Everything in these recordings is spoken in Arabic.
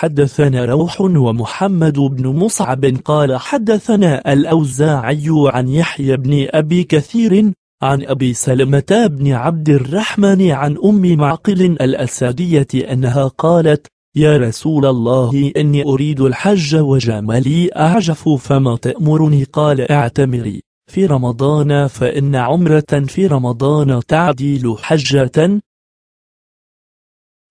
حدثنا روح ومحمد بن مصعب قال حدثنا الأوزاعي عن يحيى بن أبي كثير عن أبي سلمة بن عبد الرحمن عن أم معقل الأسادية أنها قالت يا رسول الله إني أريد الحج وجملي أعجف فما تأمرني؟ قال اعتمري في رمضان فإن عمرة في رمضان تعديل حجة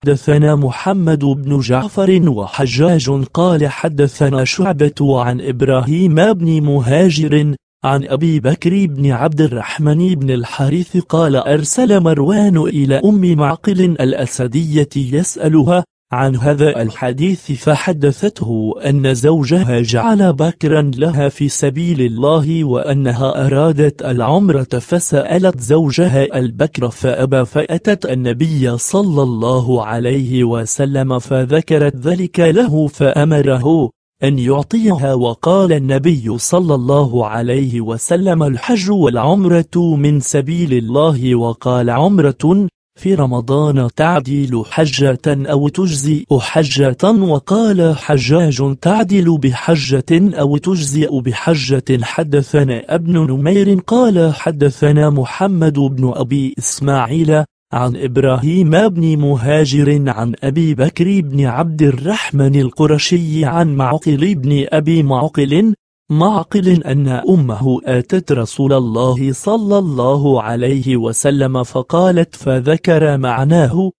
حدثنا محمد بن جعفر وحجاج قال حدثنا شعبة عن إبراهيم بن مهاجر عن أبي بكر بن عبد الرحمن بن الحارث قال أرسل مروان إلى أم معقل الأسدية يسألها عن هذا الحديث فحدثته أن زوجها جعل بكرا لها في سبيل الله وأنها أرادت العمرة فسألت زوجها البكر فأبى فأتت النبي صلى الله عليه وسلم فذكرت ذلك له فأمره أن يعطيها وقال النبي صلى الله عليه وسلم الحج والعمرة من سبيل الله وقال عمرة في رمضان تعديل حجة أو تجزئ حجة وقال حجاج تعدل بحجة أو تجزئ بحجة حدثنا ابن نمير قال حدثنا محمد بن أبي إسماعيل عن إبراهيم بن مهاجر عن أبي بكر بن عبد الرحمن القرشي عن معقل بن أبي معقل معقل أن أمه آتت رسول الله صلى الله عليه وسلم فقالت فذكر معناه.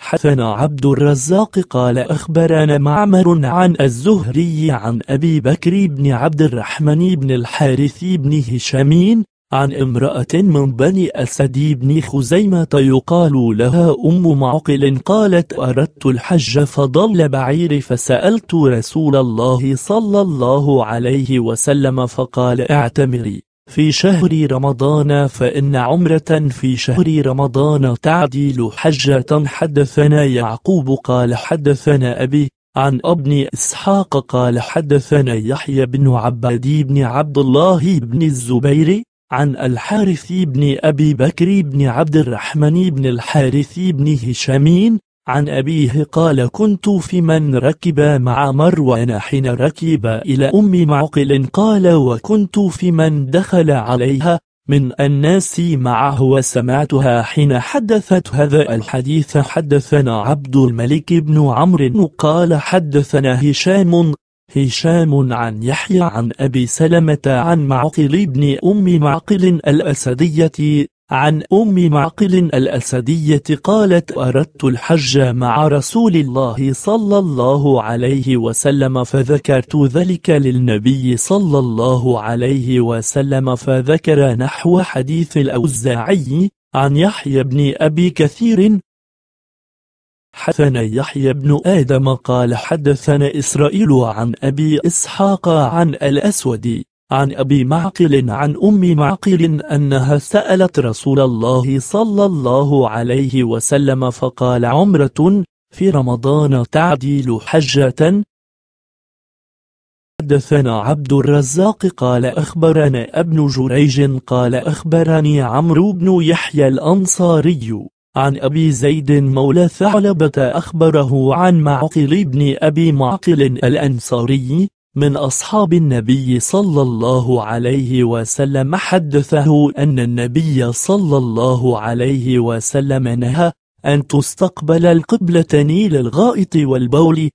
حثنا عبد الرزاق قال أخبرنا معمر عن الزهري عن أبي بكر بن عبد الرحمن بن الحارث بن هشامين عن امرأة من بني أسد بن خزيمة يقال لها أم معقل قالت أردت الحج فضل بعير فسألت رسول الله صلى الله عليه وسلم فقال اعتمري في شهر رمضان فإن عمرة في شهر رمضان تعديل حجة حدثنا يعقوب قال حدثنا أبي عن ابن إسحاق قال حدثنا يحيى بن عباد بن عبد الله بن الزبير عن الحارث بن أبي بكر بن عبد الرحمن بن الحارث بن هشامين عن أبيه قال كنت في من ركب مع مروان حين ركب إلى أم معقل قال وكنت في من دخل عليها من الناس معه وسمعتها حين حدثت هذا الحديث. حدثنا عبد الملك بن عمرو قال حدثنا هشام هشام عن يحيى عن أبي سلمة عن معقل بن أم معقل الأسدية عن أم معقل الأسدية قالت أردت الحج مع رسول الله صلى الله عليه وسلم فذكرت ذلك للنبي صلى الله عليه وسلم فذكر نحو حديث الأوزاعي عن يحيى بن أبي كثير حدثنا يحيى بن آدم قال حدثنا إسرائيل عن أبي إسحاق عن الأسود عن أبي معقل عن أم معقل أنها سألت رسول الله صلى الله عليه وسلم فقال عمرة في رمضان تعديل حجة؟ حدثنا عبد الرزاق قال أخبرنا ابن جريج قال أخبرني عمرو بن يحيى الأنصاري. عن أبي زيد مولى ثعلبة أخبره عن معقل بن أبي معقل الأنصاري من أصحاب النبي صلى الله عليه وسلم حدثه أن النبي صلى الله عليه وسلم نهى أن تستقبل القبلتين للغائط والبول